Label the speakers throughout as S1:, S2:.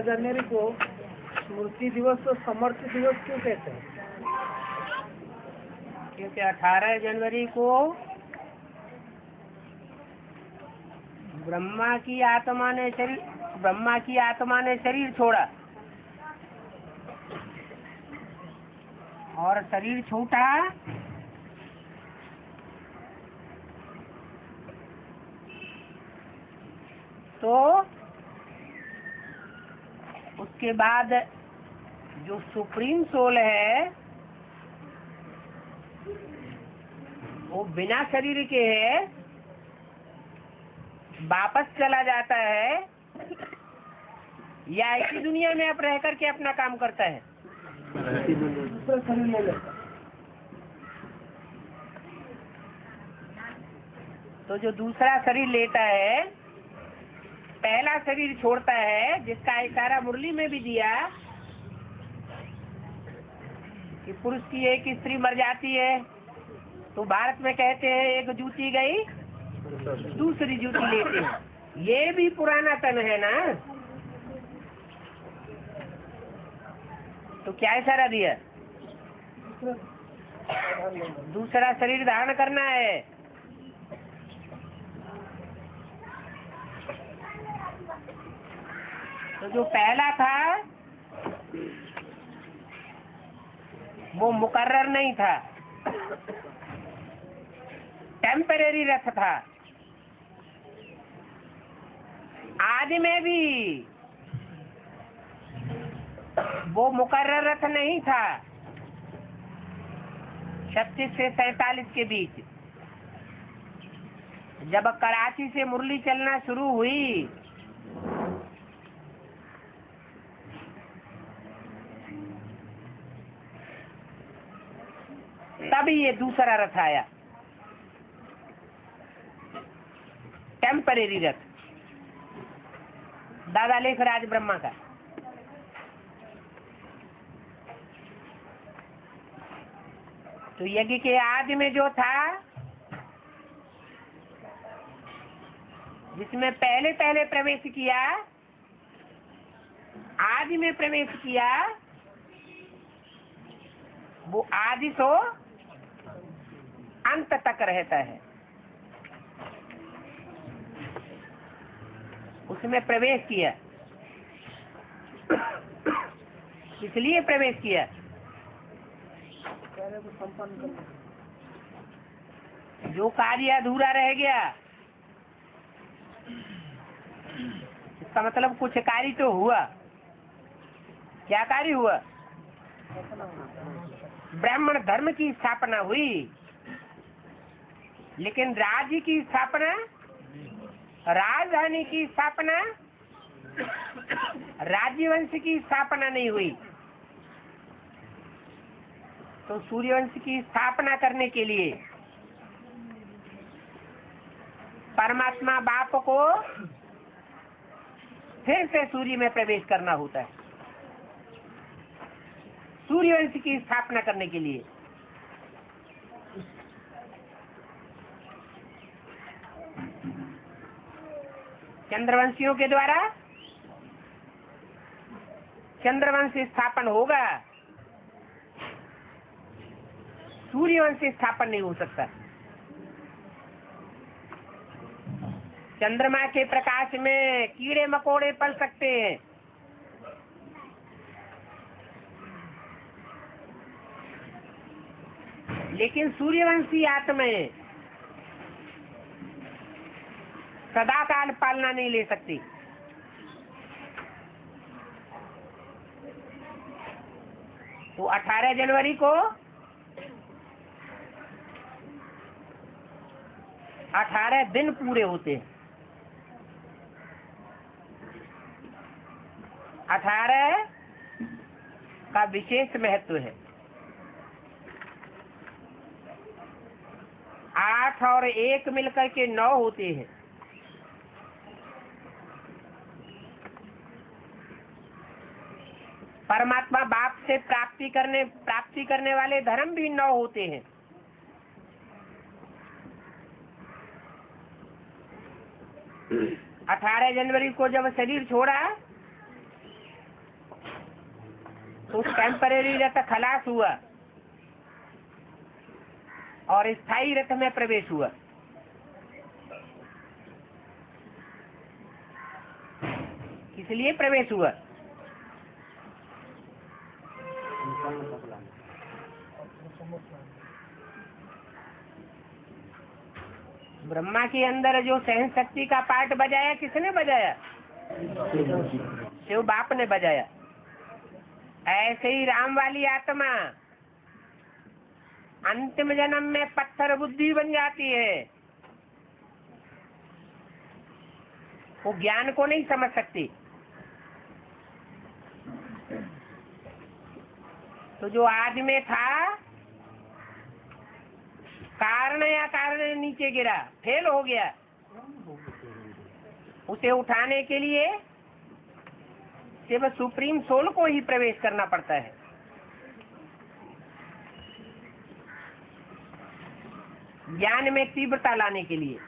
S1: अठारह जनवरी को स्मृति दिवस और समर्थ दिवस क्यों कहते हैं?
S2: क्योंकि 18 जनवरी को ब्रह्मा की आत्मा ने शरीर ब्रह्मा की आत्मा ने शरीर छोड़ा। और शरीर छूटा। तो उसके बाद जो सुप्रीम सोल है, वो बिना शरीर के है, वापस चला जाता है, या इसी दुनिया में आप रह करके अपना काम करता है
S1: है?
S2: तो जो दूसरा शरीर लेता है पहला शरीर छोड़ता है, जिसका इशारा मुरली में भी दिया, कि पुरुष की एक स्त्री मर जाती है तो भारत में कहते हैं एक जूती गई, दूसरी जूती लेते ये भी पुराना तन है ना? तो क्या इशारा दिया? दूसरा शरीर धारण करना है। तो जो पहला था, वो मुकर्र नहीं था। टेम्परेरी रथ था। आज में भी वो मुकर्रर रथ नहीं था। छत्तीस से सैतालीस के बीच। जब कराची से मुरली चलना शुरू हुई तभी ये दूसरा रथ आया। टेम्परेरी रथ। दादा लेख राज ब्रह्मा का। तो यज्ञ के आदि में जो था, जिसमें पहले पहले प्रवेश किया, आदि में प्रवेश किया, वो आदि सो अंत तक रहता है। उसमें प्रवेश किया। इसलिए प्रवेश किया।
S1: करना
S2: जो कार्य अधूरा रह गया इसका मतलब कुछ कार्य तो हुआ। क्या कार्य हुआ? ब्राह्मण धर्म की स्थापना हुई। लेकिन राज्य की स्थापना, राजधानी की स्थापना राज्यवंश की स्थापना नहीं हुई। तो सूर्यवंश की स्थापना करने के लिए परमात्मा बाप को फिर से सूर्य में प्रवेश करना होता है। सूर्यवंश की स्थापना करने के लिए। चंद्रवंशियों के द्वारा? चंद्रवंश स्थापन होगा। सूर्यवंश स्थापन नहीं हो सकता। चंद्रमा के प्रकाश में कीड़े मकोड़े पल सकते हैं। लेकिन सूर्यवंशी आत्माएँ सदाकाल पालना नहीं ले सकती। तो 18 जनवरी को 18 दिन पूरे होते हैं। अठारह का विशेष महत्व है। आठ और एक मिलकर के नौ होते हैं। परमात्मा बाप से प्राप्ति करने प्राप्ति करने वाले धर्म भी नौ होते हैं। अठारह जनवरी को जब शरीर छोड़ा तो टेम्परेरी रथ खलास हुआ और स्थायी रथ में प्रवेश हुआ। इसलिए प्रवेश हुआ? ब्रह्मा के अंदर जो सहन शक्ति का पार्ट बजाया, किसने बजाया? शिव बाप ने बजाया। ऐसे ही राम वाली आत्मा, अंतिम जन्म में पत्थर बुद्धि बन जाती है। वो ज्ञान को नहीं समझ सकती। तो जो आज में था, कारण या कारण नीचे गिरा, फेल हो गया। उसे उठाने के लिए सिर्फ़ सुप्रीम सोल को ही प्रवेश करना पड़ता है। ज्ञान में तीव्रता लाने के लिए।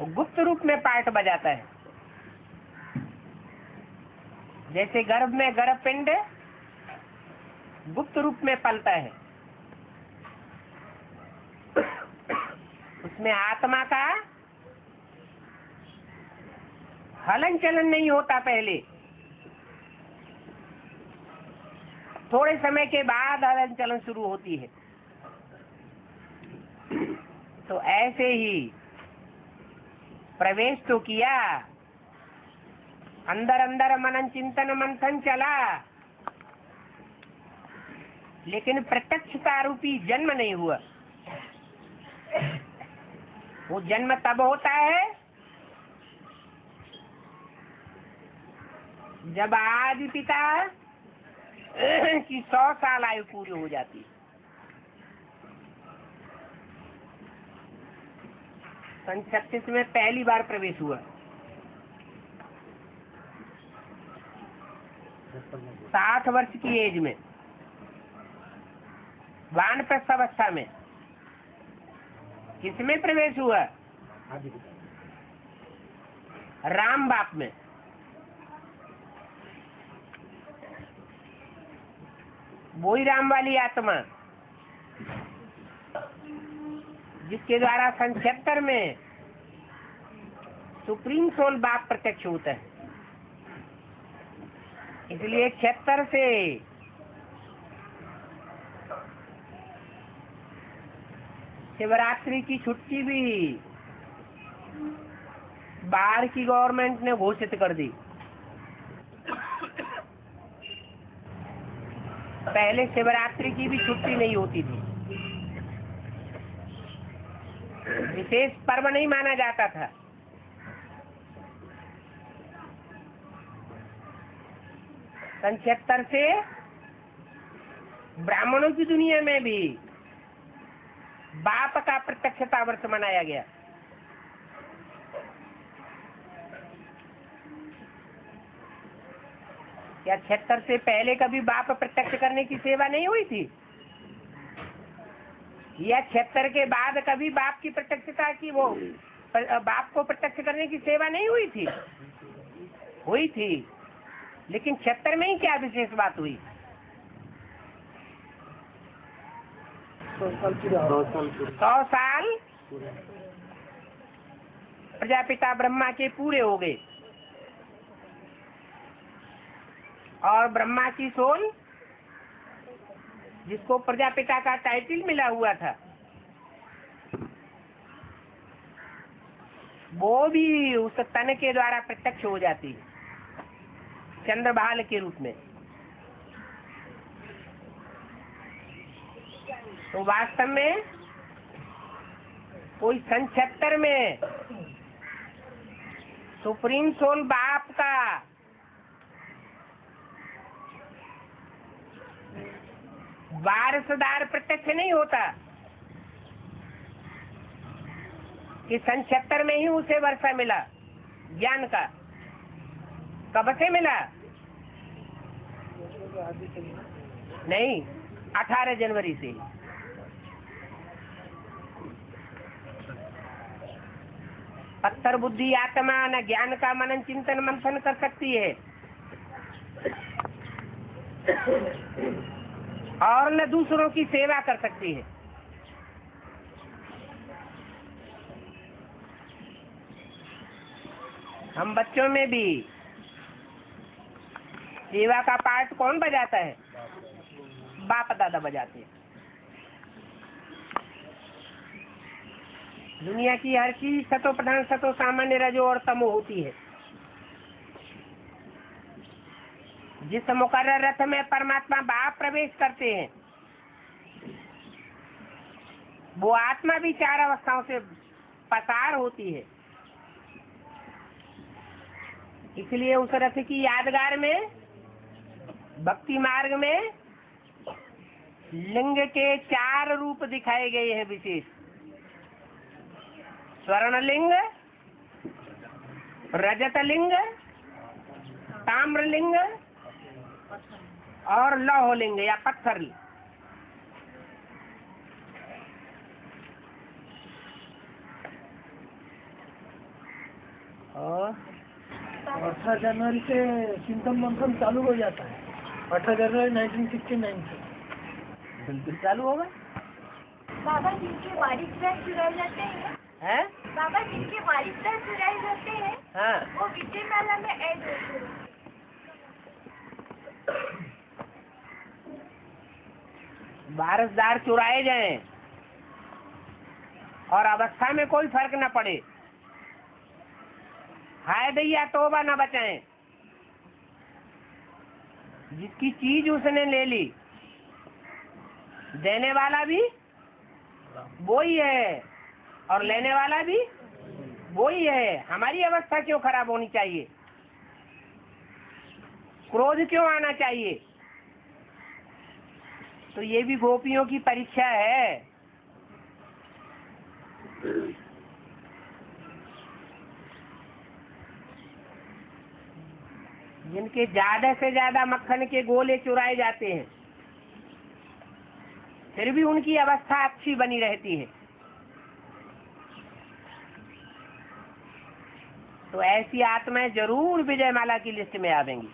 S2: गुप्त रूप में पार्ट बजाता है। जैसे गर्भ में गर्भ पिंड गुप्त रूप में पलता है। उसमें आत्मा का हलन चलन नहीं होता पहले। थोड़े समय के बाद हलन चलन शुरू होती है। तो ऐसे ही प्रवेश तो किया अंदर अंदर मनन चिंतन मंथन चला लेकिन प्रत्यक्षता रूपी जन्म नहीं हुआ। वो जन्म तब होता है जब आदि पिता की सौ साल आयु पूरी हो जाती। है सन छत्तीस में पहली बार प्रवेश हुआ। साठ वर्ष की एज में। वानप्रस्थ अवस्था में। किसमें प्रवेश हुआ? राम बाप में। वही राम वाली आत्मा, जिसके द्वारा संक्षेत्र में सुप्रीम सोल बाप प्रत्यक्ष होता है। इसलिए क्षेत्र से। शिवरात्रि की छुट्टी भी बाहर की गवर्नमेंट ने घोषित कर दी। पहले शिवरात्रि की भी छुट्टी नहीं होती थी। विशेष पर्व नहीं माना जाता था। छिहत्तर से ब्राह्मणों की दुनिया में भी बाप का प्रत्यक्षता वर्ष मनाया गया। क्या छिहत्तर से पहले कभी बाप प्रत्यक्ष करने की सेवा नहीं हुई थी? या छिहत्तर के बाद कभी बाप की प्रत्यक्षता की वो, बाप को प्रत्यक्ष करने की सेवा नहीं हुई थी? हुई थी। लेकिन छिहत्तर में ही क्या विशेष बात हुई?
S1: सौ साल
S2: प्रजापिता ब्रह्मा के पूरे हो गए। और ब्रह्मा की सोल जिसको प्रजापिता का टाइटल मिला हुआ था वो भी उस तन के द्वारा प्रत्यक्ष हो जाती है। चंद्रबहाल के रूप में। तो वास्तव में कोई सन छहत्तर में सुप्रीम सोल बाप का वारसदार प्रत्यक्ष नहीं होता कि सन छहत्तर में ही उसे वर्षा मिला, ज्ञान का। कब से मिला? नहीं, अठारह जनवरी से। पत्थर बुद्धि, आत्मा न ज्ञान का मनन, चिंतन, मंथन कर सकती है। और न दूसरों की सेवा कर सकती है। हम बच्चों में भी सेवा का पार्ट कौन बजाता है? बाप दादा बजाते हैं। दुनिया की हर चीज़ सतो प्रधान सतो सामान्य रजो और तमो होती है। जिस मुकर्र रथ में परमात्मा बाप प्रवेश करते हैं, वो आत्मा भी चार अवस्थाओं से पसार होती है। इसलिए उस रथ की यादगार में भक्ति मार्ग में लिंग के चार रूप दिखाए गए हैं विशेष। स्वर्ण लिंग रजत लिंग ताम्र लिंग और लौह लिंग या पत्थर। लिंग और
S3: अठारह जनवरी से चिंतन मंथन चालू हो जाता है। अठारह जनवरी नाइनटीन सिक्सटी नाइन से।
S2: बिल्कुल चालू होगा।
S4: बाबा वारिसदार चुराए जाते हैं
S2: है?
S4: बाबा वारिसदार चुराए जाते हैं
S2: हाँ।
S4: वो विजय मेला में ऐड होते हैं।
S2: वारसदार चुराए जाए और अवस्था में कोई फ़र्क न पड़े। हाय भैया तोबा न बचाए। जिसकी चीज़ उसने ले ली। देने वाला भी वो ही है और लेने वाला भी वो ही है। हमारी अवस्था क्यों खराब होनी चाहिए? क्रोध क्यों आना चाहिए? तो ये भी गोपियों की परीक्षा है। जिनके ज़्यादा से ज़्यादा मक्खन के गोले चुराए जाते हैं, फिर भी उनकी अवस्था अच्छी बनी रहती है। तो ऐसी आत्माएँ ज़रूर विजयमाला की लिस्ट में आवेंगी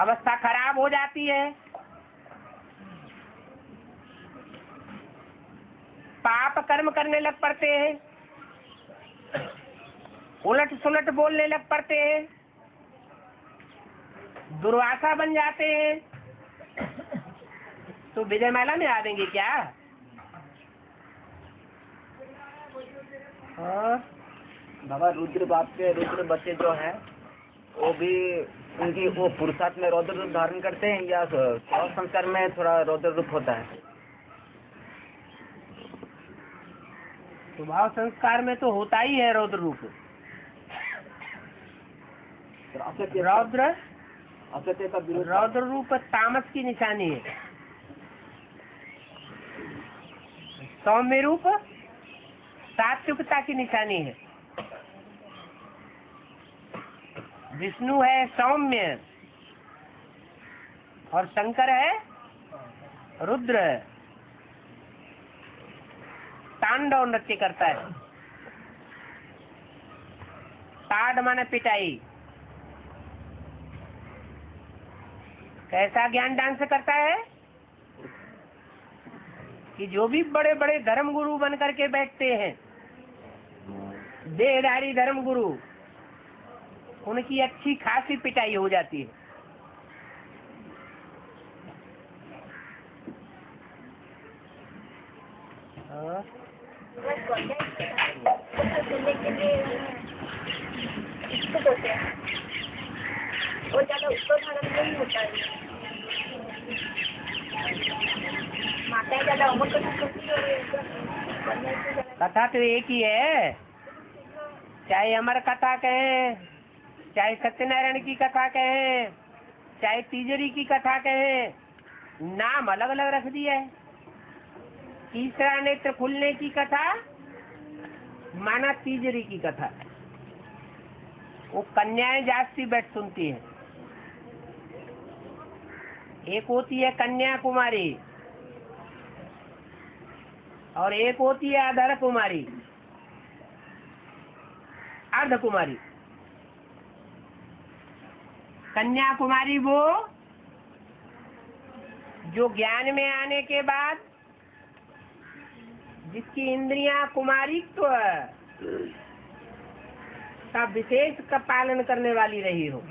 S2: अवस्था खराब हो जाती है। पाप कर्म करने लग पड़ते हैं। उलट सुलट बोलने लग पड़ते हैं। दुर्वासा बन जाते हैं। तो विजय माला में आ देंगे क्या? और
S5: बाबा रुद्र बाप के रुद्र बच्चे जो हैं वो भी उनकी वो पुरुषार्थ में रौद्र रूप धारण करते हैं या संस्कार में थोड़ा रौद्र रूप होता है?
S2: स्वभाव संस्कार में तो होता ही है रौद्र रूप। रौद्र
S5: असत्य का विरोध
S2: रौद्र रूप तामस की निशानी है। सौम्य रूप सात्विकता की निशानी है। विष्णु है सौम्य और शंकर है रुद्र। तांडव नृत्य करता है। ताड़ माने पिटाई। कैसा ज्ञान डांस करता है? कि जो भी बड़े बड़े धर्म गुरु बन करके बैठते हैं देहधारी धर्म गुरु उनकी अच्छी खासी पिटाई हो जाती है। हाँ,
S4: ज़्यादा कथा
S2: तो एक ही है। चाहे अमर कथा कहें चाहे सत्यनारायण की कथा कहें चाहे तीजरी की कथा कहें नाम अलग अलग रख दिया है। तीसरा नेत्र खुलने की कथा माना तीजरी की कथा। वो कन्याएँ जास्ती बैठ सुनती हैं। एक होती है कन्या कुमारी और एक होती है अधर कुमारी अर्ध कुमारी कन्या कुमारी वो जो ज्ञान में आने के बाद जिसकी इंद्रियाँ कुमारित्व का विशेष का पालन करने वाली रही हो।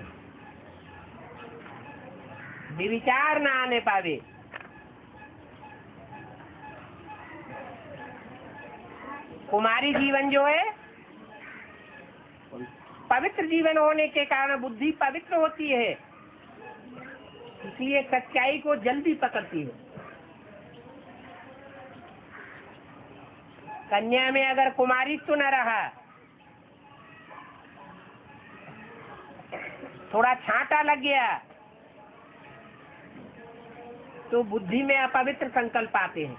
S2: विचार न आने पावे। कुमारी जीवन जो है, पवित्र जीवन होने के कारण बुद्धि पवित्र होती है। इसलिए सच्चाई को जल्दी पकड़ती है। कन्या में अगर कुमारी तो न रहा, थोड़ा छांटा लग गया तो बुद्धि में अपवित्र संकल्प आते हैं।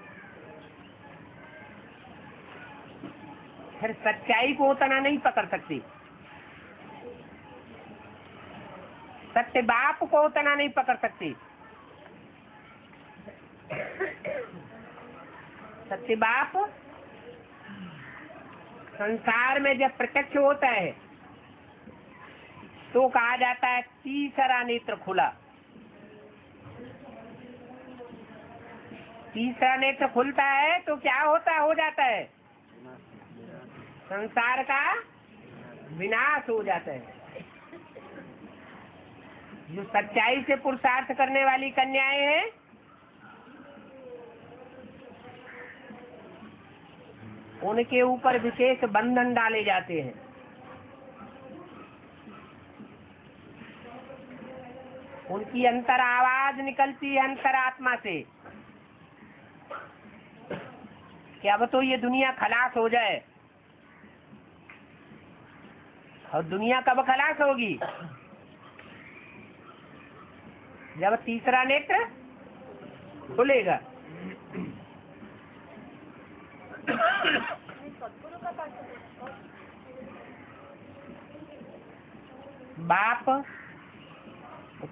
S2: फिर सच्चाई को उतना नहीं पकड़ सकती। सत्य बाप को उतना नहीं पकड़ सकती। सत्य बाप संसार में जब प्रत्यक्ष होता है तो कहा जाता है, तीसरा नेत्र खुला। तीसरा नेत्र खुलता है तो क्या होता हो जाता है? संसार का विनाश हो जाता है। जो सच्चाई से पुरुषार्थ करने वाली कन्याएँ हैं, उनके ऊपर विशेष बंधन डाले जाते हैं। उनकी अंतर आवाज़ निकलती है अंतरात्मा से। कि अब तो ये दुनिया खलास हो जाए। और दुनिया कब खलास होगी? जब तीसरा नेत्र खुलेगा। बाप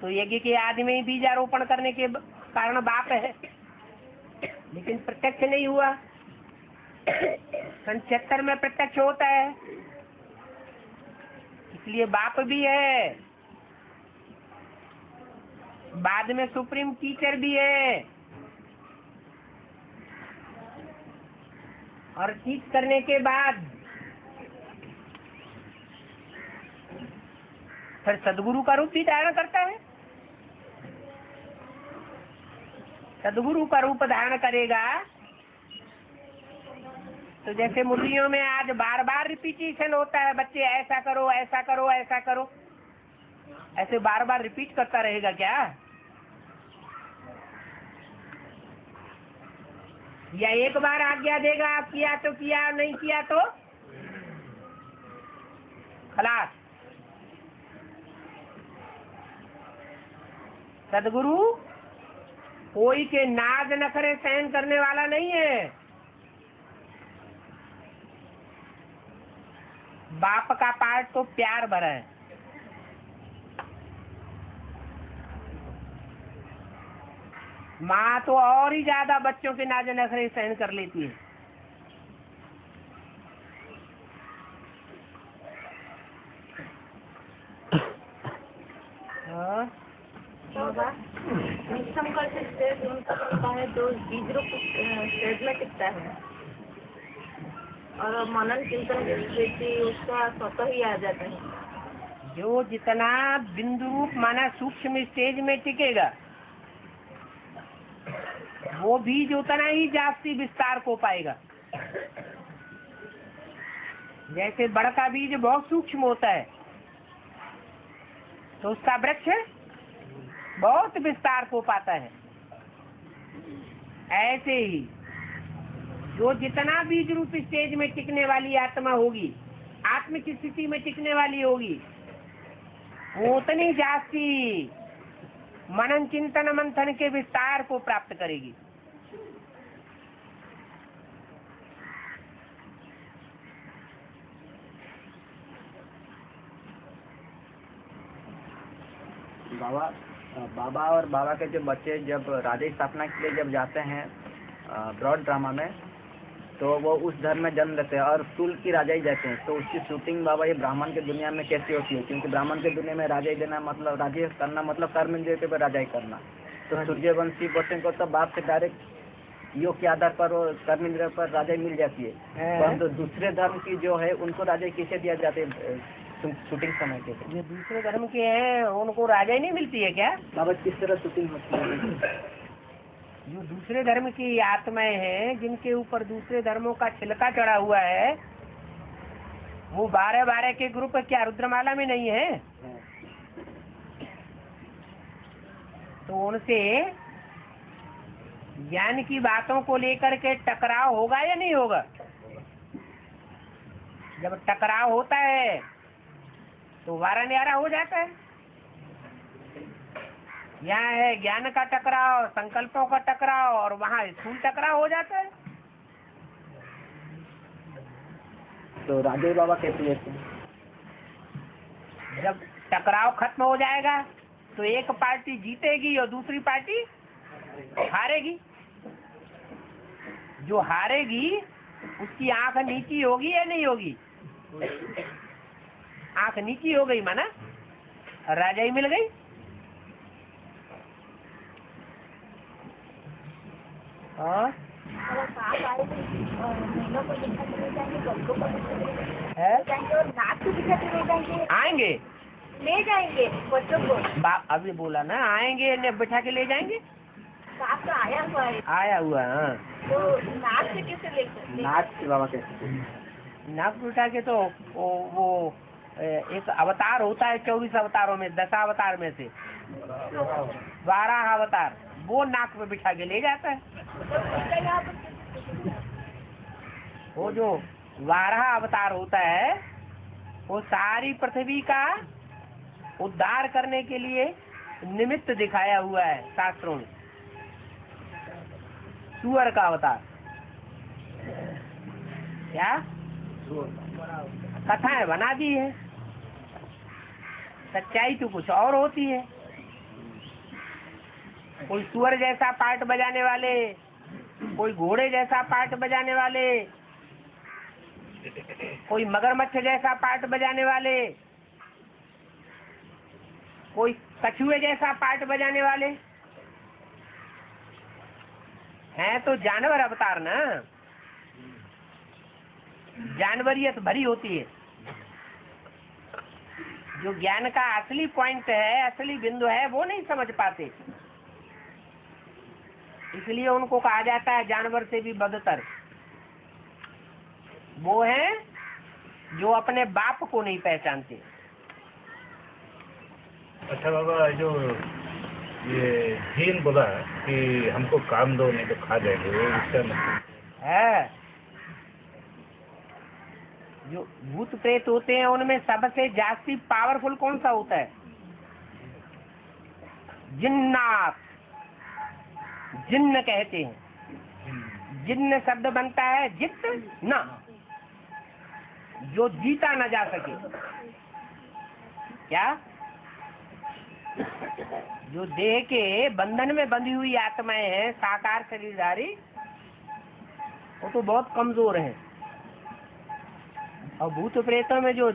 S2: तो यज्ञ के आदि में ही बीजारोपण करने के कारण बाप है। लेकिन प्रत्यक्ष नहीं हुआ। संचत्तर में प्रत्यक्ष होता है। इसलिए बाप भी है। बाद में सुप्रीम टीचर भी है। और ठीक करने के बाद फिर सदगुरु का रूप भी धारण करता है। सदगुरु का रूप धारण करेगा। तो जैसे मुर्गियों में आज बार बार रिपीटेशन होता है, बच्चे ऐसा करो ऐसा करो ऐसा करो। ऐसे बार बार रिपीट करता रहेगा क्या? या एक बार आज्ञा देगा, आप किया तो किया, नहीं किया तो? खलास। सदगुरु, कोई के नाज नखरे सहन करने वाला नहीं है। बाप का पार्ट तो प्यार भरा है। माँ तो और ही ज़्यादा बच्चों के नाज नखरे सहन कर लेती है।
S6: तो में टिकता है। और मनन चिंतन की उसका स्वतः ही आ जाता है।
S2: जो जितना बिंदु रूप माना सूक्ष्म स्टेज में टिकेगा, वो बीज उतना ही जास्ती विस्तार को पाएगा। जैसे बड़का बीज बहुत सूक्ष्म होता है तो उसका वृक्ष बहुत विस्तार को पाता है। ऐसे ही जो जितना बीज रूप स्टेज में टिकने वाली आत्मा होगी, आत्मिक स्थिति में टिकने वाली होगी उतनी जास्ती मनन चिंतन मंथन के विस्तार को प्राप्त करेगी।
S7: बाबा बाबा और बाबा के जो बच्चे जब राधे स्थापना के लिए जब जाते हैं ब्रॉड ड्रामा में
S5: तो वो उस धर्म में जन्म लेते हैं और कुल की राजा ही देते हैं। तो उसकी शूटिंग बाबा ये ब्राह्मण की दुनिया में कैसी होती है? क्योंकि ब्राह्मण की दुनिया में राजा ही देना मतलब राजा करना मतलब कर्म इंद्रिय के ऊपर राजा ही करना। तो सूर्यवंशी बच्चों को तो बाप से डायरेक्ट योग के आधार पर वो कर्म इंद्रिय पर राजा ही मिल जाती है।
S2: हैं?
S5: परंतु दूसरे धर्म की जो है उनको राजा ही कैसे दिया जाते हैं शूटिंग समय के
S2: जो दूसरे धर्म के हैं उनको राजा ही नहीं मिलती है क्या?
S5: बाबा किस तरह शूटिंग होती है?
S2: जो दूसरे धर्म की आत्माएँ हैं, जिनके ऊपर दूसरे धर्मों का छिलका चढ़ा हुआ है, वो बारह बारह के ग्रुप क्या रुद्रमाला में नहीं है? तो उनसे ज्ञान की बातों को लेकर के टकराव होगा या नहीं होगा? जब टकराव होता है तो वारा न्यारा हो जाता है। यहाँ है ज्ञान का टकराव संकल्पों का टकराव और वहाँ स्थूल टकराव हो जाता है।
S5: तो राजे बाबा कैसे लेते हैं
S2: जब टकराव खत्म हो जाएगा तो एक पार्टी जीतेगी और दूसरी पार्टी हारेगी। जो हारेगी उसकी आँख नीची होगी या नहीं होगी? आँख नीची हो गई माना? राजा ही मिल गई हाँ
S4: अगर सांप आए तो अ, महिलों को दिखाते ले जाएँगे बच्चों को
S2: है?
S4: ले नाक दिखाते ले जाएँगे।
S2: आएँगे?
S4: ले जाएँगे बच्चों को।
S2: बाप अभी बोला ना आएँगे ने बैठा के ले जाएँगे?
S4: सांप तो आया हुआ है।
S2: आया हुआ हाँ
S4: तो नाक से कैसे ले ले-
S5: नाच के बाबा कैसे
S2: नाक उठा के तो वो, वो एक अवतार होता है चौबीस अवतारों में दस अवतार में से। बारह अवतार। वो नाक पे बिठा के ले जाता है। वो जो बारह अवतार होता है, वो सारी पृथ्वी का उद्धार करने के लिए निमित्त दिखाया हुआ है शास्त्रों में सुअर का अवतार। क्या? कथाएँ बना दी है। सच्चाई तो कुछ और होती है। कोई सुअर जैसा पार्ट बजाने वाले, कोई घोड़े जैसा पार्ट बजाने वाले, कोई मगरमच्छ जैसा पार्ट बजाने वाले, कोई कछुए जैसा पार्ट बजाने वाले। हैं तो जानवर अवतार ना। जानवरियत भरी होती है। जो ज्ञान का असली पॉइंट है, असली बिंदु है, वो नहीं समझ पाते। इसलिए उनको कहा जाता है जानवर से भी बदतर। वो है जो अपने बाप को नहीं पहचानते।
S8: अच्छा बाबा जो ये जीन बोला कि हमको काम दो नहीं तो खा जाएँगे वो इसका मतलब
S2: है? जो भूत प्रेत होते हैं उनमें सबसे जास्ती पावरफुल कौन सा होता है? जिन्नात। जिन्न कहते हैं। जिन्न शब्द बनता है जित न। जो जीता न जा सके। क्या? जो देह के बंधन में बंधी हुई आत्माएँ हैं साकार शरीरधारी वो तो बहुत कमज़ोर हैं। और भूत प्रेतों में जो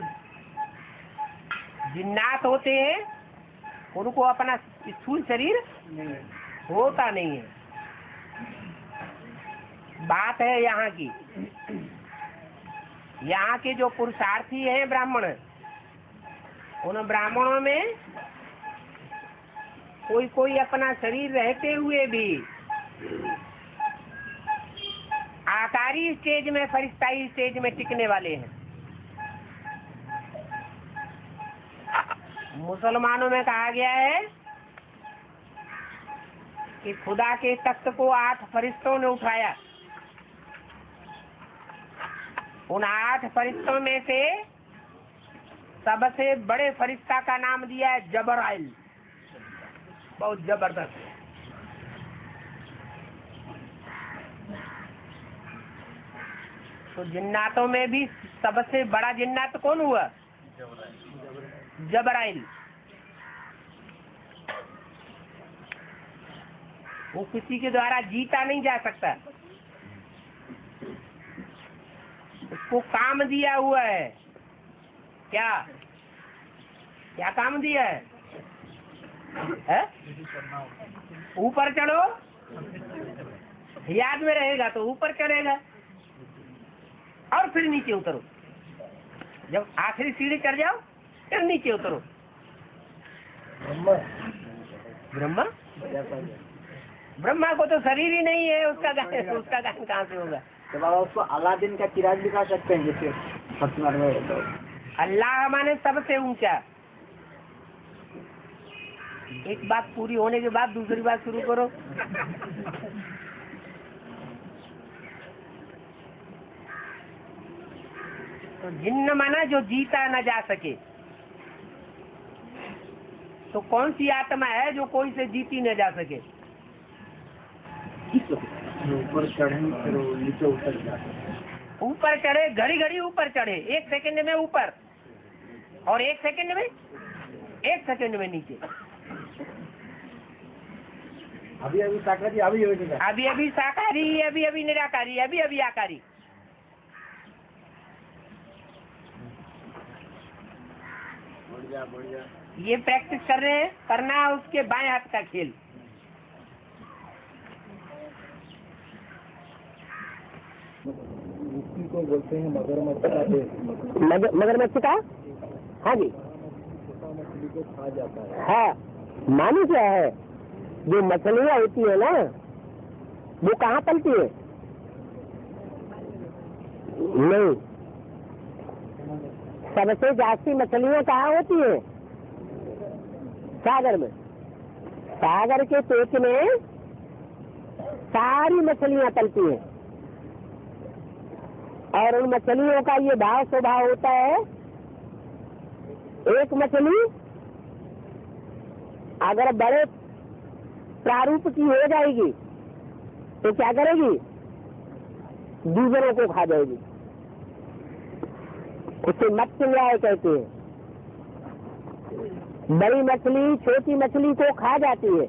S2: जिन्नात होते हैं उनको अपना स्थूल शरीर होता नहीं है। बात है यहाँ की। यहाँ के जो पुरुषार्थी हैं ब्राह्मण, उन ब्राह्मणों में कोई कोई अपना शरीर रहते हुए भी आकारी स्टेज में, फरिश्ताई स्टेज में टिकने वाले हैं। मुसलमानों में कहा गया है कि खुदा के तख्त को आठ फरिश्तों ने उठाया। उन आठ फरिश्तों में से सबसे बड़े फरिश्ता का नाम दिया है जबराइल। बहुत ज़बरदस्त। है तो जिन्नातों में भी सबसे बड़ा जिन्नात कौन हुआ? जबराइल। वो किसी के द्वारा जीता नहीं जा सकता।
S6: को काम दिया हुआ है। क्या? क्या काम दिया है? है? ऊपर चढ़ो। याद में रहेगा तो ऊपर चढ़ेगा। और फिर नीचे उतरो। जब आखिरी सीढ़ी चढ़ जाओ फिर नीचे उतरो। ब्रह्मा। ब्रह्मा? को तो शरीर ही नहीं है उसका गायन उसका गायन कहाँ से होगा?
S5: तो बाबा उसको अलादीन का चिराग दिखा सकते हैं जैसे
S6: अल्लाह माने सबसे ऊँचा। एक बात पूरी होने के बाद दूसरी बात शुरू करो। तो जिन्न माना जो जीता न जा सके। तो कौन सी आत्मा है जो कोई से जीती न जा सके?
S5: ऊपर चढ़ेंगे फिर नीचे उतर जाते
S6: ऊपर चढ़े घड़ी घड़ी ऊपर चढ़े। एक सेकंड में ऊपर। और एक सेकंड में? एक सेकंड में नीचे।
S5: अभी अभी साकर अभी अभी
S6: अभी अभी साकारी अभी अभी निराकारी अभी अभी आकारी।
S5: बढ़िया बढ़िया।
S6: ये प्रैक्टिस कर रहे हैं करना है उसके बाएँ हाथ का खेल।
S5: बोलते हैं मगरमच्छ का देश
S6: मगरमच्छ का हाँ जी।
S5: मछली को खा जाता है
S6: हाँ मानी क्या है? जो मछलियाँ होती है ना, वो कहाँ पलती है? नहीं। सबसे जास्ती मछलियाँ कहाँ होती है? सागर में। सागर के पेट में सारी मछलियाँ पलती हैं। और उन मछलियों का ये भाव स्वभाव होता है। एक मछली अगर बड़े प्रारूप की हो जाएगी तो क्या करेगी? दूसरों को खा जाएगी। उसे मत्स्य न्याय कहते हैं। बड़ी मछली, छोटी मछली को खा जाती है।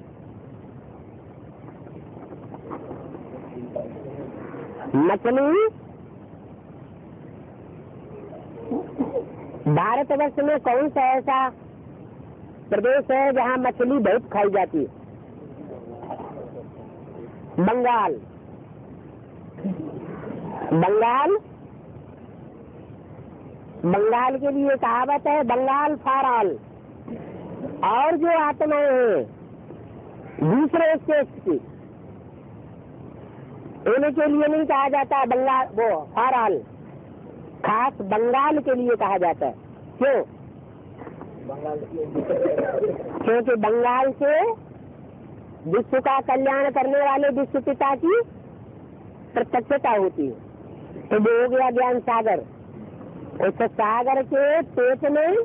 S6: मछली भारतवर्ष में कौन सा ऐसा प्रदेश है जहाँ मछली बहुत खाई जाती है? बंगाल। बंगाल? बंगाल के लिए कहावत है, बंगाल फाराल। और जो आत्माएँ हैं, दूसरे स्टेट की, उनके लिए नहीं कहा जाता बंगाल, वो फाराल। खास बंगाल के लिए कहा जाता है। क्यों? क्योंकि बंगाल से विश्व का कल्याण करने वाले विश्व पिता की प्रत्यक्षता होती है। तो वो हो गया ज्ञान सागर। उस सागर के पेट में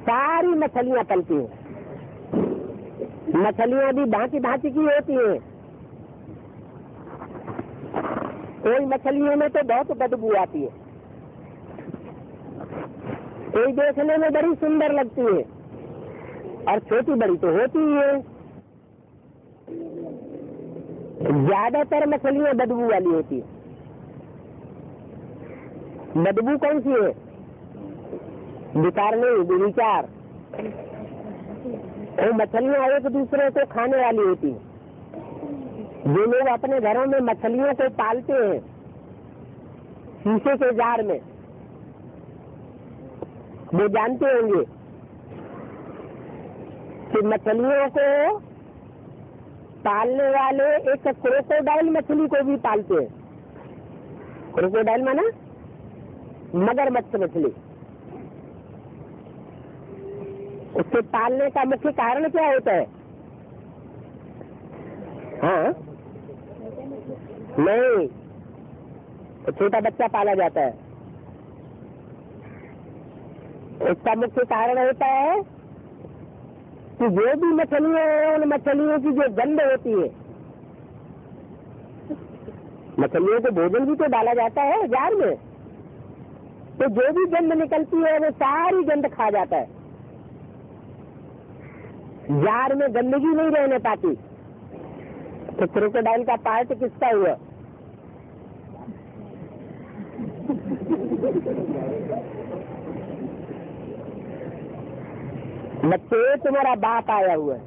S6: सारी मछलियाँ पलती हैं। मछलियाँ भी भांति भांति की होती हैं। कोई मछलियों में तो बहुत बदबू आती है। कोई देखने में बड़ी सुंदर लगती है, और छोटी बड़ी तो होती ही है। ज़्यादातर मछलियाँ बदबू वाली होती है। बदबू कौन सी है? विकार नहीं, विचार। वो मछलियाँ एक दूसरे को खाने वाली होती है। जो लोग अपने घरों में मछलियों को पालते हैं, शीशे के जार में। वो जानते होंगे कि मछलियों को पालने वाले एक क्रोकोडाइल मछली को भी पालते हैं। क्रोकोडाइल माना मगरमच्छ मछली। उसके पालने का मुख्य कारण क्या होता है? हाँ? नहीं। छोटा बच्चा पाला जाता है। इसका मुख्य कारण होता है कि जो भी मछलियाँ हैं, उन मछलियों की जो गंध होती है, मछलियों को भोजन भी तो डाला जाता है जार में। तो जो भी गंध निकलती है, वो सारी गंध खा जाता है। जार में गंदगी नहीं रहने पाती। तो क्रोकोडाइल का पार्ट किसका हुआ? बच्चे तुम्हारा बाप आया हुआ है।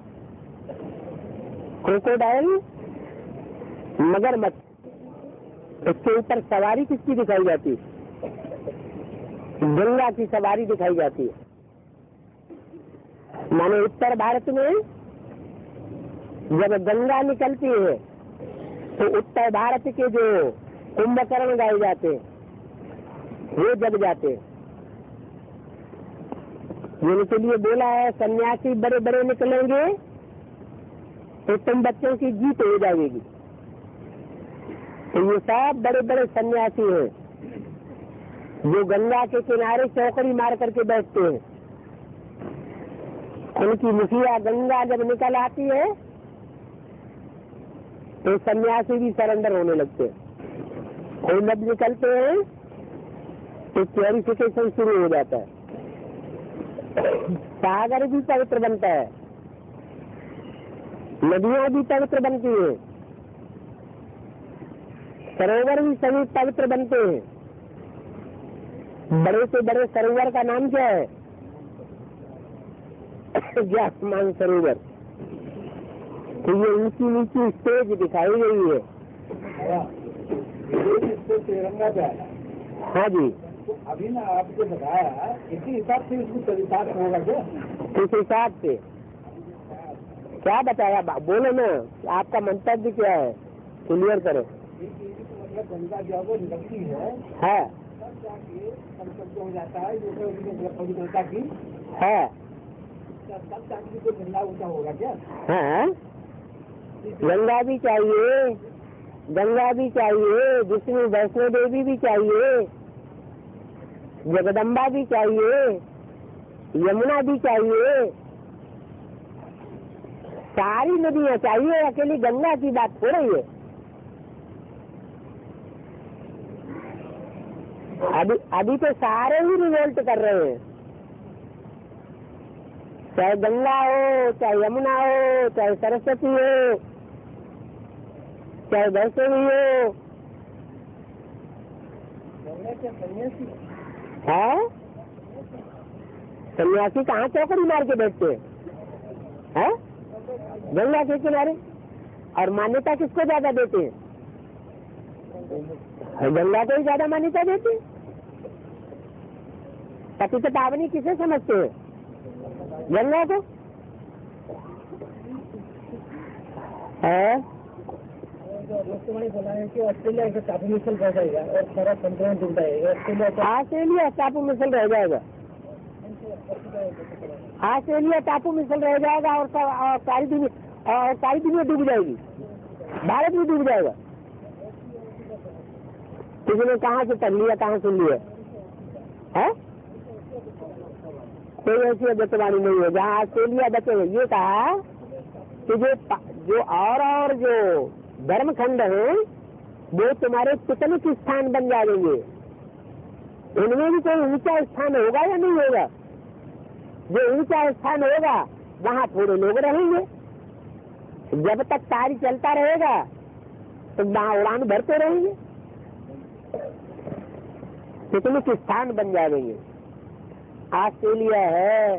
S6: क्रोकोडाइल मगरमच्छ उसके ऊपर सवारी किसकी दिखाई जाती है? गंगा की सवारी दिखाई जाती है। माने उत्तर भारत में जब गंगा निकलती है तो उत्तर भारत के जो कुंभकर्ण गाए जाते हैं वो जग जाते। जिनके लिए बोला है, सन्यासी बड़े बड़े निकलेंगे तो तुम बच्चों की जीत हो जाएगी। तो ये सब बड़े बड़े सन्यासी हैं, जो गंगा के किनारे चौकड़ी मार करके बैठते हैं। उनकी मुखिया गंगा जब निकल आती है तो सन्यासी भी सरेंडर होने लगते हैं। और जब निकलते हैं तो प्योरिफिकेशन शुरू हो जाता है। सागर भी पवित्र बनता है। नदियाँ भी पवित्र बनती हैं। सरोवर भी सभी पवित्र बनते हैं। बड़े से बड़े सरोवर का नाम क्या है? ज्ञासमान सरोवर। तो ये ऊँची नीची स्टेज दिखाई गई है।
S7: है
S6: हाँ जी।
S7: तो अभी ना आपको बताया इसी हिसाब से इसको चरितार्थ होगा क्या?
S6: किस हिसाब से। क्या बताया? बोलो ना आपका मंतव्य क्या है? क्लियर करो।
S7: मतलब वो निकलती है।
S6: है।
S7: हो जाता है उसकी मतलब पवित्रता की।
S6: है।
S7: होगा क्या?
S6: हाँ। गंगा भी चाहिए। गंगा भी चाहिए। विष्णु वैष्णो देवी भी चाहिए। जगदम्बा भी चाहिए, यमुना भी चाहिए, सारी नदियाँ चाहिए, अकेली गंगा की बात हो रही है। अभी अभी तो सारे ही रिवोल्ट कर रहे हैं। चाहे गंगा हो, चाहे यमुना हो, चाहे सरस्वती हो, चाहे वैष्णवी हो। है? सन्यासी कहाँ चौकड़ी मार के बैठते हैं? गंगा के किनारे और मान्यता किसको ज़्यादा देते हैं? गंगा को ही ज़्यादा मान्यता देते पति पति पावनी किसे समझते हैं? गंगा को? है?
S7: ऑस्ट्रेलिया
S6: टापू मिसल रह जाएगा ऑस्ट्रेलिया टापू मिसल रह जाएगा। और सारी दुनिया सारी दुनिया डूब जाएगी। भारत भी डूब जाएगा। किसी ने कहाँ से पढ़ लिया, कहाँ सुन लिया? है? कोई ऐसी अगतवाणी नहीं है। जहाँ ऑस्ट्रेलिया बचेगा ये कहा कि जो जो और और जो धर्म खंड है, वो तुम्हारे पिकनिक स्थान बन जाएँगे। इनमें भी कोई ऊँचा स्थान होगा या नहीं होगा? जो ऊँचा स्थान होगा, वहाँ थोड़े लोग रहेंगे। जब तक कार्य चलता रहेगा तो वहाँ उड़ान भरते रहेंगे। पिकनिक स्थान बन जाएँगे। ऑस्ट्रेलिया है,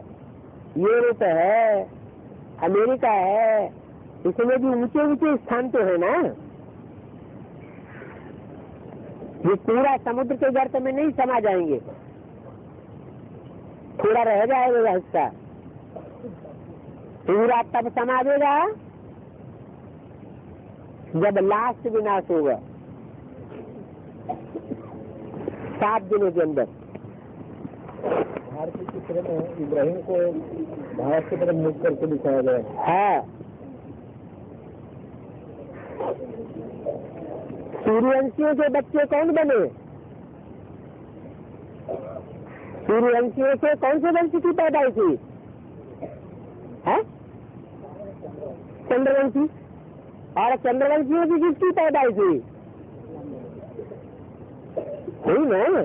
S6: यूरोप है, अमेरिका है इसमें भी ऊँचे ऊँचे स्थान तो है ना। ये पूरा समुद्र के गर्त में नहीं समा जाएँगे। थोड़ा रह जाएगा हिस्सा पूरा तब समावेगा जब लास्ट विनाश होगा। सात दिनों के अंदर।
S7: भारत की तरफ़ इब्राहिम को भारत की तरफ़ मुख करके दिखाया गया। है
S6: है। सूर्यवंशियों के बच्चे कौन बने? सूर्यवंशियों से कौन से वंश की पैदाइश हुई है? चंद्रवंशी। और चंद्रवंशियों की किसकी पैदाइश हुई हुई ना?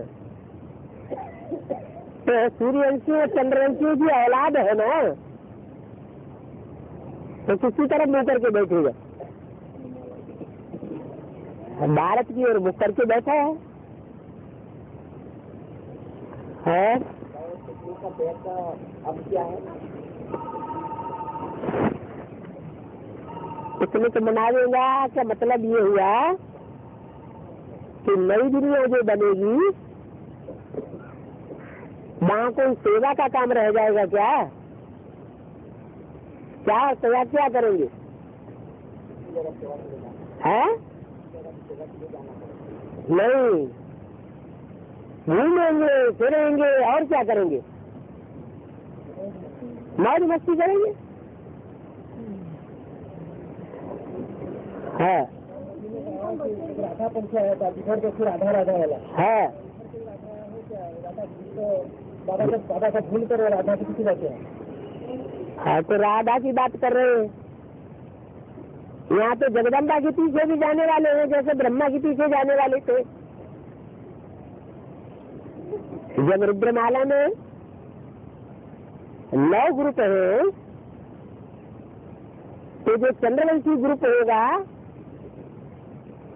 S6: तो सूर्यवंशियों और चंद्रवंशियों की औलाद है ना? तो किसी तरफ़ मुँह करके बैठेगा? भारत की ओर मुख करके बैठा है। है
S7: अब क्या है
S6: इसमें तो मनावेगा क्या मतलब ये हुआ कि नई दुनिया जो बनेगी, वहाँ कोई सेवा का काम रह जाएगा क्या? क्या सेवा क्या करेंगे? है? नहीं। घूमेंगे फिरेंगे और क्या करेंगे? मौज मस्ती करेंगे? है। है।
S1: हैं
S6: हाँ तो राधा की बात कर रहे हैं। यहाँ तो जगदम्बा के पीछे भी जाने वाले हैं, जैसे ब्रह्मा के पीछे जाने वाले थे। जब रुद्रमाला में नौ ग्रुप है तो जो चंद्रवंशी ग्रुप होगा,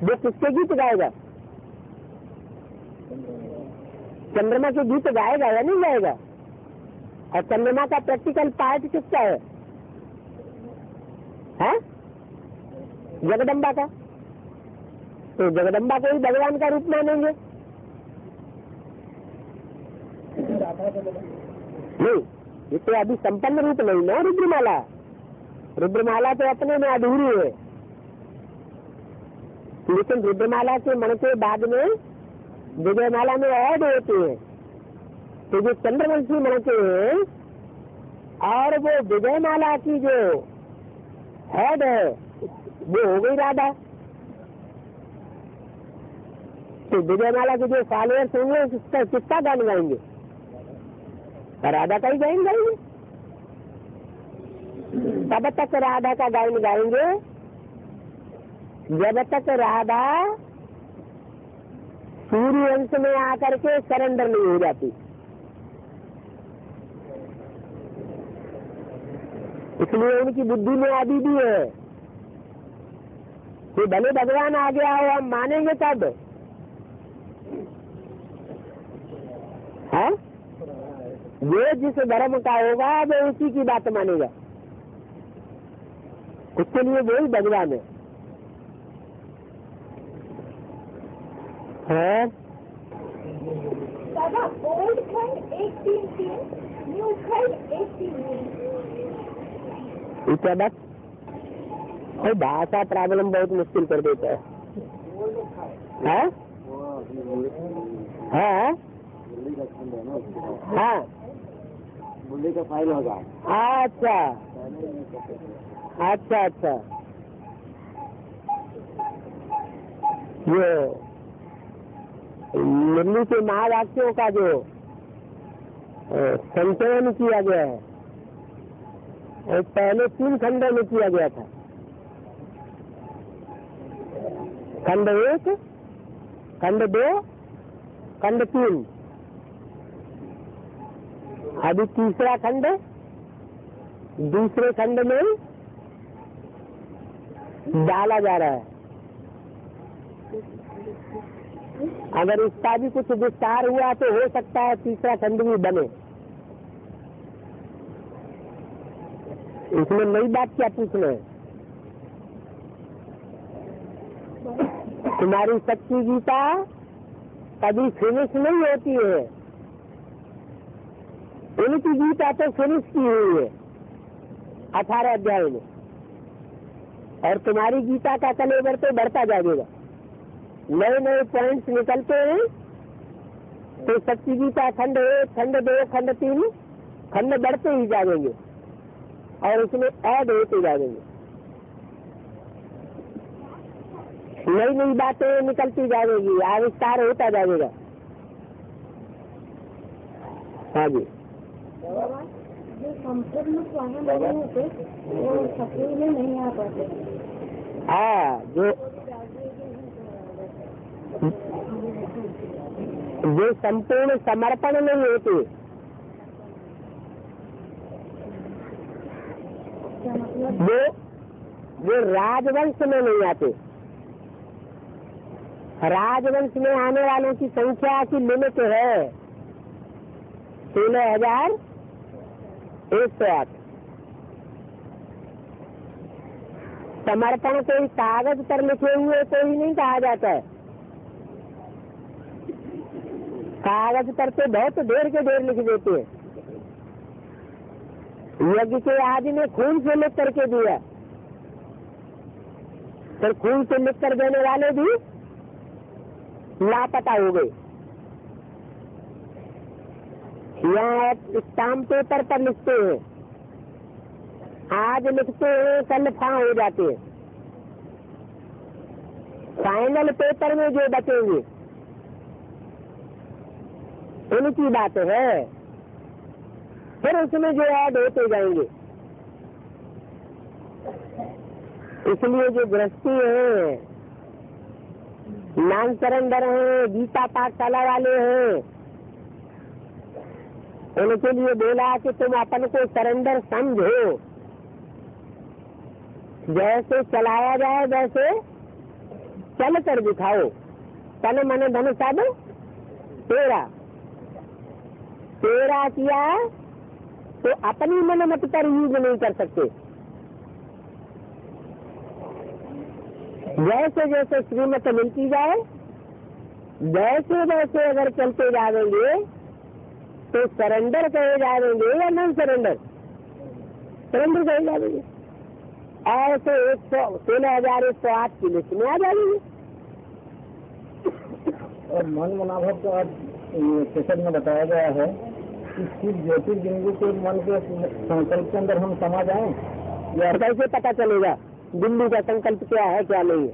S6: वो किसके गीत गाएगा? चंद्रमा के गीत गाएगा या नहीं गाएगा? और चंद्रमा का प्रैक्टिकल पार्ट किसका है? हैं? जगदम्बा का? तो जगदम्बा को ही भगवान का रूप मानेंगे। नहीं, ये तो अभी संपन्न रूप नहीं ना, रुद्रमाला। रुद्रमाला तो अपने में अधूरी है। लेकिन रुद्रमाला के मन के बाद में विजयमाला में ऐड होते है। तो जो चंद्रवंशी मन के हैं, और वो विजयमाला की जो हेड है वो हो गई राधा। तो विजयमाला के जो फॉलोअर्स होंगे किसका किसका गान गाएँगे? राधा का ही गायन गाएँगे? तब तक राधा का गायन गाएँगे। जब तक राधा सूर्य वंश में आकर के सरेंडर नहीं हो जाती। इसलिए उनकी बुद्धि में आदि भी है। कि भले भगवान आ गया हो हम मानेंगे तब। है? ये जिस धर्म का होगा वो उसी की बात मानेगा। उसके लिए वही भगवान है। है?
S4: ओल्ड खंड एक तीन तीन न्यू खंड एक तीन तीन।
S6: क्या बात? और भाषा प्रॉब्लम बहुत मुश्किल कर देता है। हाँ? हाँ? हाँ।
S7: बुल्ली का फ़ाइल होगा
S6: अच्छा। अच्छा अच्छा। ये मुरली के महावाक्यों का जो संचयन किया गया है पहले तीन खंडों में किया गया था। खंड एक, खंड दो, खंड तीन। अभी तीसरा खंड, दूसरे खंड में डाला जा रहा है। अगर इसका भी कुछ विस्तार हुआ तो हो सकता है तीसरा खंड भी बने। इसमें नई बात क्या पूछना है? तुम्हारी सच्ची गीता कभी फिनिश नहीं होती है। उनकी गीता तो फिनिश की हुई है, अठारह अध्याय में। और तुम्हारी गीता का कलेवर तो बढ़ता जाएगा। नए नए पॉइंट्स निकलते हैं तो सच्ची गीता खंड एक, खंड दो, खंड तीन, खंड बढ़ते ही जाएँगे, और उसमें ऐड होते जाएँगे। नई नई बातें निकलती जाएगी आविष्कार होता जाएगा। हाँ जी। हाँ जो जो संपूर्ण समर्पण नहीं होते। वो वो राजवंश में नहीं आते। राजवंश में आने वालों की संख्या की लिमिट है। सोलह हज़ार एक सौ आठ। समर्पण कोई कागज़ पर लिखे हुए कोई नहीं कहा जाता है। कागज़ पर तो बहुत देर के देर लिख देते हैं। यज्ञ के आदि ने खून से लिख करके दिया। फिर खून से लिख कर देने वाले भी लापता हो गए यहाँ स्टाम्प पेपर पर लिखते हैं। आज लिखते हैं, कल फां हो जाते हैं। फाइनल पेपर में जो बचेंगे, उनकी बात है। फिर उसमें जो ऐड होते जाएँगे। इसलिए जो गृहस्थी है नाम सरेंडर हैं, गीता पाठशाला वाले हैं। उनके लिए बोला कि तुम अपन को सरेंडर समझो। जैसे चलाया जाए, वैसे चल कर दिखाओ। तन मन धन सब तेरा। तेरा किया तो अपनी मन मत पर यूज़ नहीं कर सकते। जैसे जैसे श्रीमत मिलती जाए वैसे वैसे अगर चलते जाएँगे तो सरेंडर कहे जाएँगे या नॉन सरेंडर सरेंडर कहे जाएँगे ऐसे एक सौ सोलह हज़ार एक सौ आठ की लिस्ट में आ जाएँगे।
S1: और मन मुनाभव का आज सेशन में बताया गया है कि शिव ज्योतिर्बिंदु के मन के संकल्प के अंदर हम समा जाए
S6: या कैसे पता चलेगा? बिंदु का संकल्प क्या है क्या नहीं है?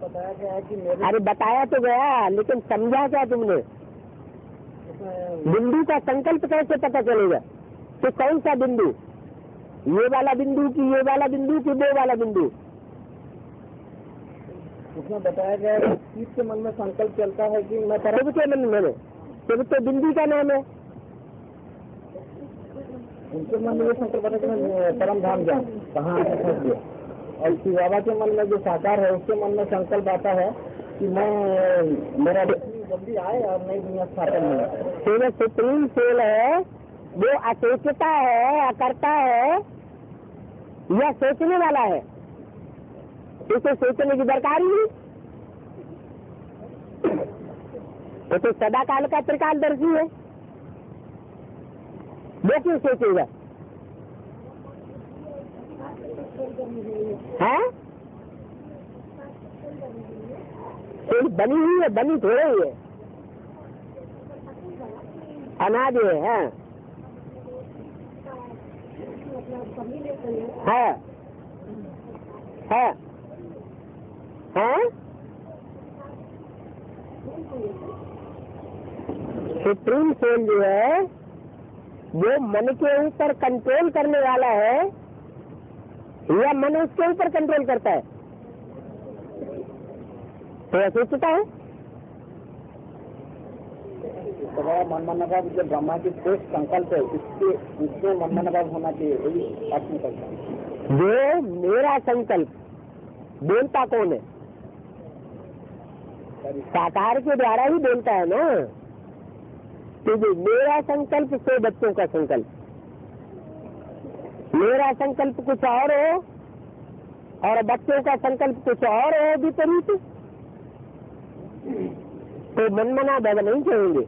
S1: बताया गया है कि मेरे
S6: अरे बताया तो गया लेकिन समझा क्या तुमने? बिंदु का संकल्प कैसे पता चलेगा तो कौन सा बिंदु? ये वाला बिंदु की ये वाला बिंदु की वो वाला बिंदु?
S1: उसमें बताया गया है कि के मन में संकल्प चलता है कि मैं
S6: शिव के मन में शिव तो बिंदु का नाम है।
S1: उनके मन में संकल्प परम धाम जाऊँ। कहाँ? और शिव बाबा के मन में जो साकार है, उसके मन में संकल्प आता है कि मैं, मेरा जल्दी आए और नई दुनिया स्थापन हो।
S6: तो जो सुप्रीम सोल है वो अचेतता है, अकर्ता है या सोचने वाला है। इसे सोचने की दरकार ही तो सदा काल का त्रिकालदर्शी है। वो क्यों सोचेगा? है? सोच बनी हुई है, बनी थोड़ी ही है। अनाज है हाँ। है। है। है? सुप्रीम सोल जो है, वो मन के ऊपर कंट्रोल करने वाला है। या मन उसके ऊपर कंट्रोल करता है? तो ऐसे चुका है?
S1: तो जो ब्रह्मा की श्रेष्ठ संकल्प है उसमें मन होना चाहिए वही
S6: मेरा संकल्प। बोलता कौन है? साकार के द्वारा ही बोलता है ना? तो जो मेरा संकल्प सो बच्चों का संकल्प। मेरा संकल्प कुछ और हो, और बच्चों का संकल्प कुछ और हो विपरीत। तो मनमना भव नहीं कहेंगे।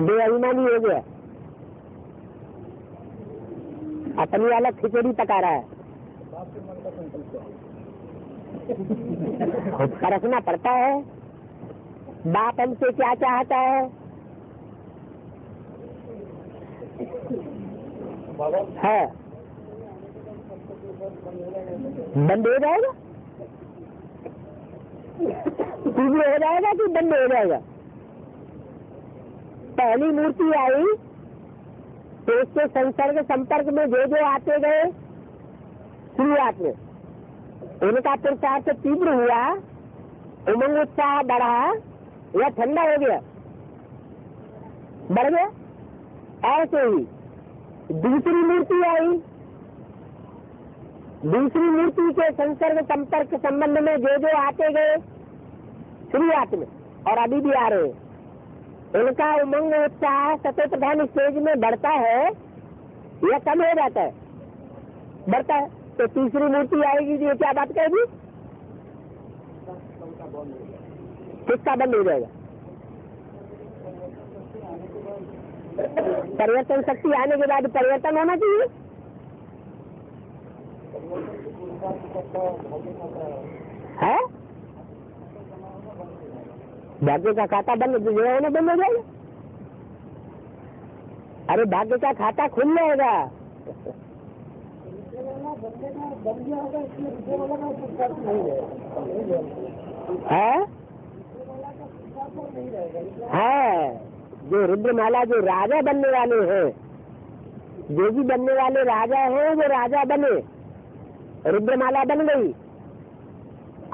S6: बेईमानी हो गया। अपनी अलग खिचड़ी पका रहा है। खुद का रखना पड़ता है। बाप हमसे क्या चाहता है? है। बंद हो जाएगा? तीव्र हो जाएगा कि बंद हो जाएगा? पहली मूर्ति आई तो उसके संसर्ग संपर्क में जो जो आते गए, शुरुआत में। उनका पुरुषार्थ तीव्र हुआ, उमंग उत्साह बढ़ा या ठंडा हो गया। बढ़ गया? ऐसे ही दूसरी मूर्ति आई। दूसरी मूर्ति के संसर्ग संपर्क संबंध में जो जो आते गए, शुरुआत में, और अभी भी आ रहे हैं। उनका उमंग उत्साह सत्य प्रधान स्टेज में बढ़ता है या कम हो जाता है? बढ़ता है। तो तीसरी मूर्ति आएगी ये क्या बात कहेगी? किसका बंद हो जाएगा? परिवर्तन शक्ति आने के बाद परिवर्तन होना चाहिए। है? भाग्य का खाता बंद जो होना बंद हो जाएगा। अरे भाग्य का खाता खुल जाएगा। है? जो रुद्रमाला जो राजा बनने वाले हैं, जो भी बनने वाले राजा हैं, वो राजा बने। रुद्रमाला बन गई।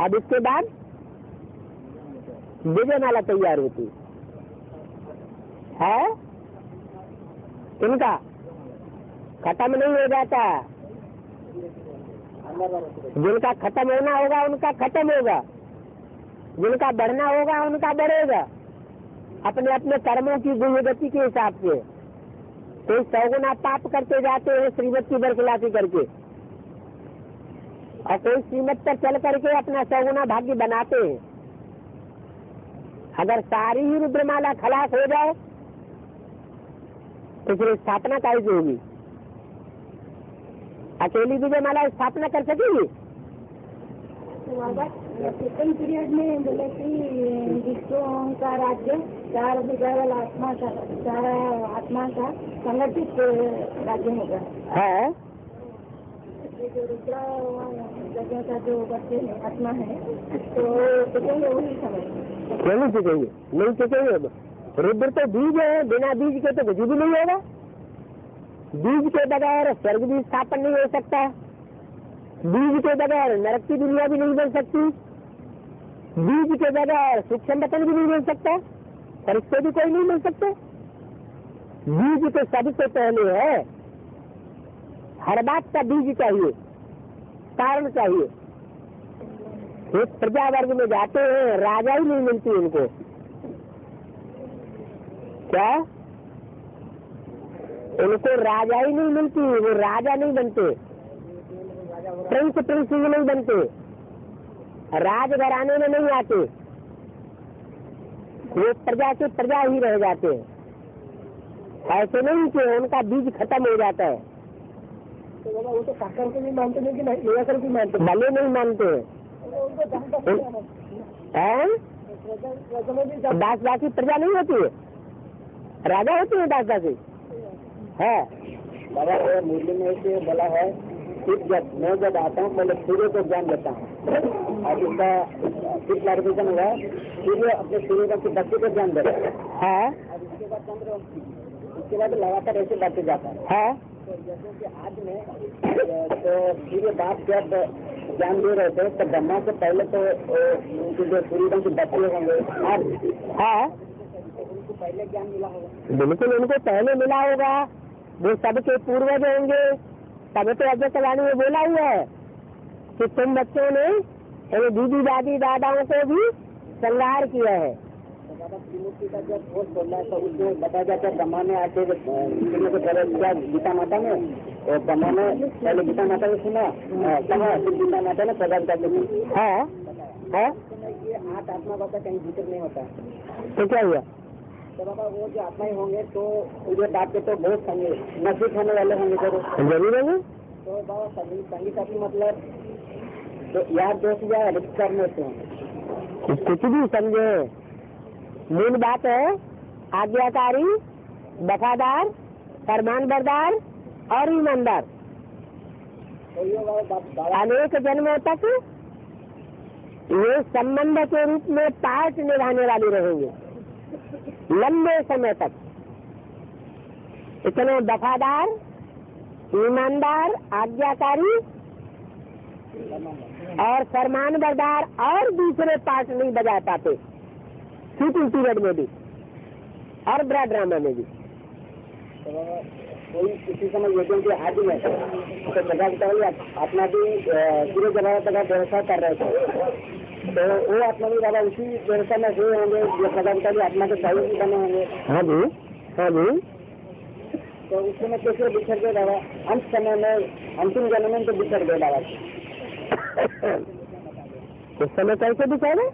S6: अब इसके बाद विजयमाला तैयार होती। है? इनका खत्म नहीं हो जाता। जिनका खत्म होना होगा, उनका खत्म होगा। जिनका बढ़ना होगा, उनका बढ़ेगा। अपने अपने कर्मों की गुण गति के हिसाब से। कोई सौगुना पाप करते जाते हैं श्रीमत की बरखिलाफी करके। और कोई श्रीमत पर चल करके अपना सौगुना भाग्य बनाते हैं। अगर सारी ही रुद्रमाला खलास हो जाए तो फिर स्थापना कैसे होगी? अकेली विजयमाला स्थापना कर सकेगी?
S9: तो पीरियड में बोले कि विष्णु का राज्य चार विजय वाला आत्मा का चार आत्मा का संगठित राज्य होगा
S6: है।
S9: जो रुद्रा जगह का जो बच्चे आत्मा है तो टिकेंगे वही समझ
S6: क्यों नहीं टिकेंगे नहीं टिकेंगे रुद्र तो बीज है बिना बीज के तो कुछ भी नहीं होगा। बीज के बगैर स्वर्ग भी स्थापन नहीं हो सकता। बीज के बगैर नरक की दुनिया भी नहीं बन सकती। बीज के बगैर सूक्ष्म वतन भी नहीं बन सकता। फरिश्ते भी कोई नहीं मिल सकते। बीज तो सबसे पहले है। हर बात का बीज चाहिए, कारण चाहिए। एक प्रजा वर्ग में जाते हैं, राजा ही नहीं मिलती उनको। क्या? उनको राजा ही नहीं मिलती, वो राजा नहीं बनते। प्रिंस प्रिंस नहीं बनते। राज घराने में नहीं आते। वो प्रजा के प्रजा ही रह जाते हैं। ऐसे नहीं कि उनका बीज खत्म हो जाता है।
S3: तो वो तो को भी मानते नहीं कि नहीं निराकर भी मानते
S6: भले नहीं मानते। हैं।
S3: प्रजा
S6: दास दासी प्रजा नहीं होती है? राजा होती है दास दासी है।
S7: बाबा वो में बोला है जब मैं जब आता हूँ पहले सूर्य को जान लेता हूँ। और इसका फिर क्लैरिफिकेशन हुआ सूर्य अपने सूर्य का बच्चे को ज्ञान दे रहा है।
S6: है
S7: और इसके बाद चंद्र इसके बाद लगातार ऐसे बढ़ते जाता है।
S6: है।
S7: तो जैसे कि आज में तो सूर्य बाप जब ज्ञान दे रहे थे तो ब्रह्मा से पहले तो उनके जो सूर्य के बच्चे होंगे आज।
S6: है।
S7: उनको पहले ज्ञान मिला होगा।
S6: बिल्कुल उनको पहले मिला होगा। वो सबके पूर्वज होंगे। तब तो अजय कलानी में बोला हुआ है। कि तुम बच्चों ने मेरे दीदी दादी दादाओं को भी संहार किया है।
S7: तो है है।
S6: है है
S7: आत्मा
S6: तो क्या हुआ?
S7: तो बाबा वो जो आत्माएँ होंगे। तो ये बात के तो बहुत होंगे नसीब होने वाले होंगे ज़रूर
S6: ज़रूर है
S7: तो बाबा संगीत संगीत मतलब तो दोस्त या रिक्त करने से।
S6: कुछ भी समझे। मूल बात है, आज्ञाकारी, वफादार, फरमान बरदार और ईमानदार। अनेक जन्मों तक ये संबंध के रूप में पार्ट निभाने वाले रहेंगे। लंबे समय तक। इतने वफादार, ईमानदार, आज्ञाकारी और फरमान बरदार और दूसरे पार्ट नहीं बजा पाते। शूटिंग पीरियड में भी और ब्रा ड्रामा में भी।
S7: तो कोई किसी समय ये क्योंकि आज में तो की अपना भी सूर्य जगह तक व्यवसाय कर रहे थे?
S6: तो वो आत्मा भी बाबा उसी व्यवस्था में हुए होंगे जो पदाधिकारी आत्मा के सहयोगी बने होंगे। हाँ जी हाँ जी। तो उस समय कैसे बिछड़ गए बाबा अंत समय में अंतिम जन्म में तो बिछड़ गए बाबा उस समय कैसे तो था ना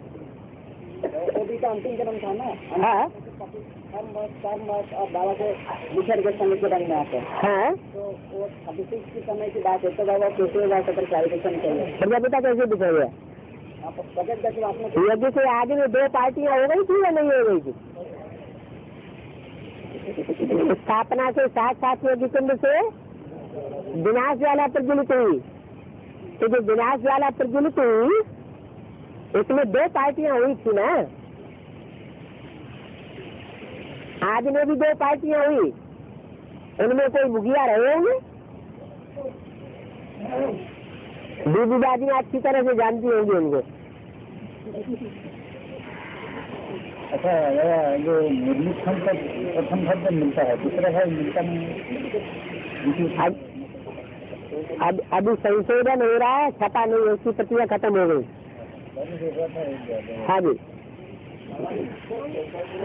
S6: हाँ कर्म कर्म और बाबा के बिछड़ के समय के रंग में आते हैं? हाँ। तो वो समय की बात है। तो बाबा कैसे होगा चाहिए कैसे यदि से आगे में दो पार्टियाँ हो गई थी या नहीं हो गई थी? स्थापना के साथ साथ विकुंड से विनाश वाला प्रज्वलित हुई। तो जो विनाश वाला प्रज्वलित हुई उसमें दो पार्टियाँ हुई थी ना। आज में भी दो पार्टियाँ हुई। उनमें कोई मुखिया रहे होंगे? बीबी बाजी अच्छी तरह से जानती होंगी उनको।
S1: अच्छा ये खंड का प्रथम शब्द मिलता है दूसरा है मिलता नहीं।
S6: अब अब अभी संशोधन हो रहा है छपा नहीं उसकी प्रक्रिया खत्म हो गई। हाँ जी।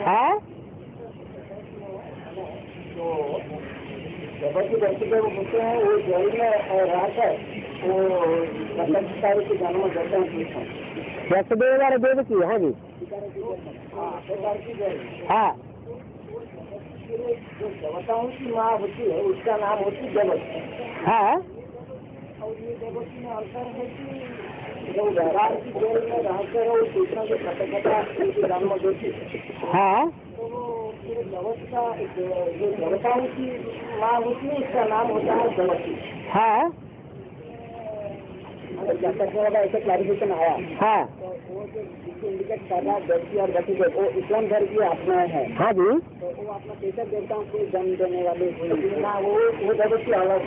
S6: है? ज़बरदस्ती व्यक्ति के वो होते हैं वो जेल में रहकर वो मतलब के जन्म देते हैं वसुदेव और देव की हाँ जी। हाँ। जो देवताओं की माँ होती है उसका नाम होती है देवती। हाँ और ये देवती में अवसर है। हाँ। तो देवता है। है देवती हाँ ऐसे क्लैरिफिकेशन आया हाँ वो जो। इंडिकेट कर रहा है व्यक्ति और को वो इस्लाम धर्म की हैं हाँ जी। तो वो अपना केसर देवताओं को जन्म देने वाले वो वो देवती अलग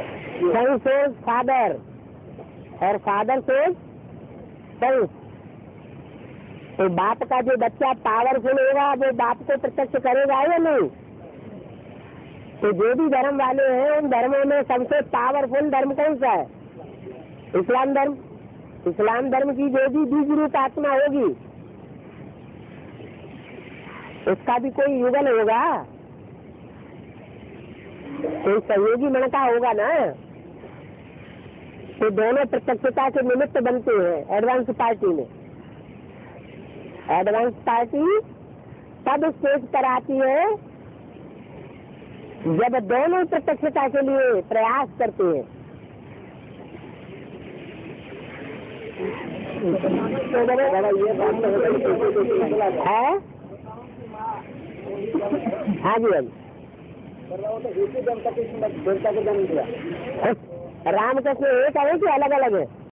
S6: फादर? और फादर सोज सन तो बाप का जो बच्चा पावरफुल होगा वो बाप को प्रत्यक्ष करेगा या नहीं? तो जो भी धर्म वाले हैं, उन धर्मों में सबसे पावरफुल धर्म कौन सा है? इस्लाम धर्म। इस्लाम धर्म की जो भी बीज रूप आत्मा होगी, उसका भी कोई युगल होगा? कोई सहयोगी मणका होगा ना? तो दोनों प्रत्यक्षता के निमित्त बनते हैं एडवांस पार्टी में। एडवांस पार्टी तब स्टेज पर आती है जब दोनों प्रत्यक्षता के लिए प्रयास करते हैं। है? हाँ जी हाँ जी। रामकृष्ण एक है कि अलग अलग है